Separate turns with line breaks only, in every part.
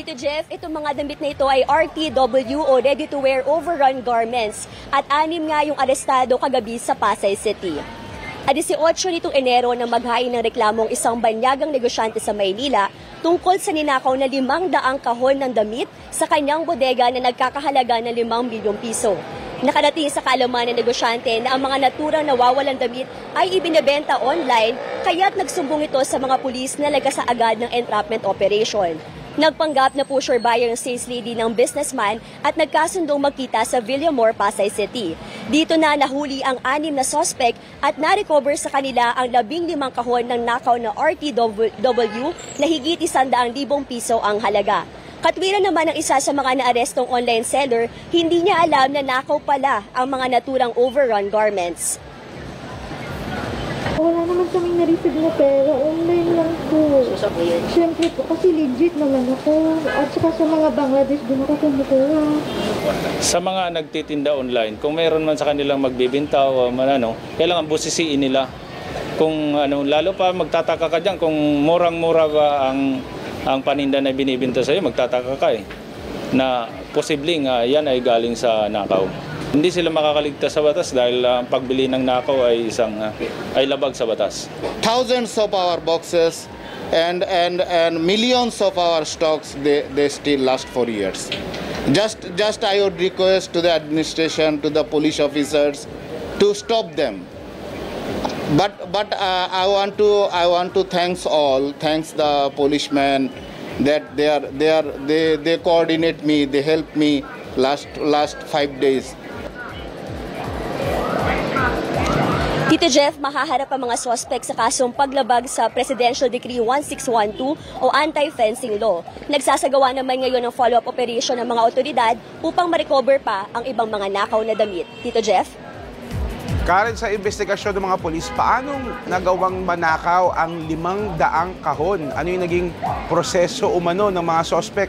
Tito Jeff, itong mga damit na ito ay RTW o Ready to Wear Overrun Garments at anim nga yung arestado kagabi sa Pasay City. At 18 nitong Enero na maghain ng reklamong isang banyagang negosyante sa Maynila tungkol sa ninakaw na limang daang kahon ng damit sa kanyang bodega na nagkakahalaga ng limang milyong piso. Nakarating sa kaalaman ng negosyante na ang mga naturang nawawalan damit ay ibinebenta online kaya't nagsumbong ito sa mga pulis na lagasa agad ng entrapment operation. Nagpanggap na pusher buyer ng sales lady ng businessman at nagkasundong magkita sa Villamor, Pasay City. Dito na nahuli ang anim na suspect at na-recover sa kanila ang labing limang kahon ng nakaw na RTW na higit isandaang libong piso ang halaga. Katwiran naman ng isa sa mga naarestong online seller, hindi niya alam na nakaw pala ang mga naturang overrun garments.
Wala naman kaming na-receive na pera. Online lang po. Siyempre po, kasi legit naman ako. At saka sa mga Bangladesh, doon ako kumukuha.
Sa mga nagtitinda online, kung mayroon man sa kanilang magbibinta o man ano, kailangan busisiin nila. Kung ano, lalo pa magtataka ka diyan kung murang-mura ba ang ang paninda na binibenta sa iyo, magtataka ka eh na posibleng ah, yan ay galing sa nakaw. Hindi sila makakaligtas sa batas dahil ah, ang pagbili ng nakaw ay isang ah, ay labag sa batas.
thousands of our boxes and and and millions of our stocks they, they still last for years. Just just i would request to the administration to the police officers to stop them. But but uh, i want to i want to thanks all thanks the policemen that they are they are they they coordinate me they help me last last 5 days
Tito Jeff, mahaharap ang mga suspect sa kasong paglabag sa Presidential Decree 1612 o Anti-Fencing Law. Nagsasagawa naman ngayon ng follow-up operation ng mga otoridad upang ma-recover pa ang ibang mga nakaw na damit. Tito Jeff?
Karen, sa investigasyon ng mga polis, paano nagawang manakaw ang limang daang kahon? Ano yung naging proseso umano ng mga sospek?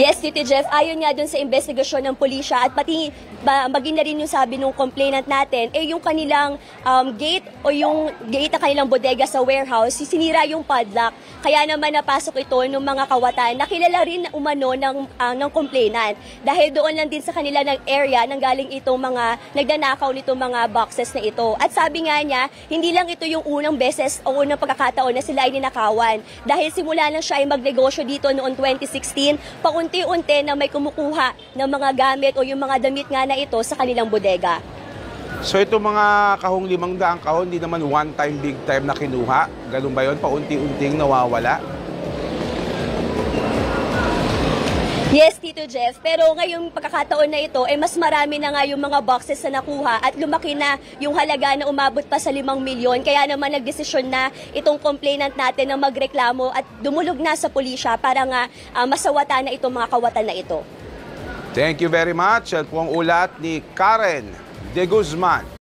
Yes, Tito Jeff, ayon nga dun sa investigasyon ng pulisya at pati ba, maging na rin yung sabi ng complainant natin, eh yung kanilang um, gate o yung gate ng kanilang bodega sa warehouse, sinira yung padlock. Kaya naman napasok ito ng mga kawatan na kilala rin umano ng, ah, ng complainant. Dahil doon lang din sa kanila ng area nang galing itong mga nagdanakaw nitong mga boxes na ito. At sabi nga niya, hindi lang ito yung unang beses o unang pagkakataon na sila ay ninakawan. Dahil simula lang siya ay magnegosyo dito noong 2016, paunti-unti na may kumukuha ng mga gamit o yung mga damit nga na ito sa kanilang bodega.
So itong mga kahong limang daang kahon, hindi naman one time, big time na kinuha. Ganun ba yun? Paunti-unting nawawala?
Yes, Tito Jeff. Pero ngayong pagkakataon na ito, eh mas marami na nga yung mga boxes na nakuha at lumaki na yung halaga na umabot pa sa limang milyon. Kaya naman nagdesisyon na itong complainant natin na magreklamo at dumulog na sa pulisya para nga ah, masawata na itong mga kawatan na ito.
Thank you very much. At po ang ulat ni Karen De Guzman.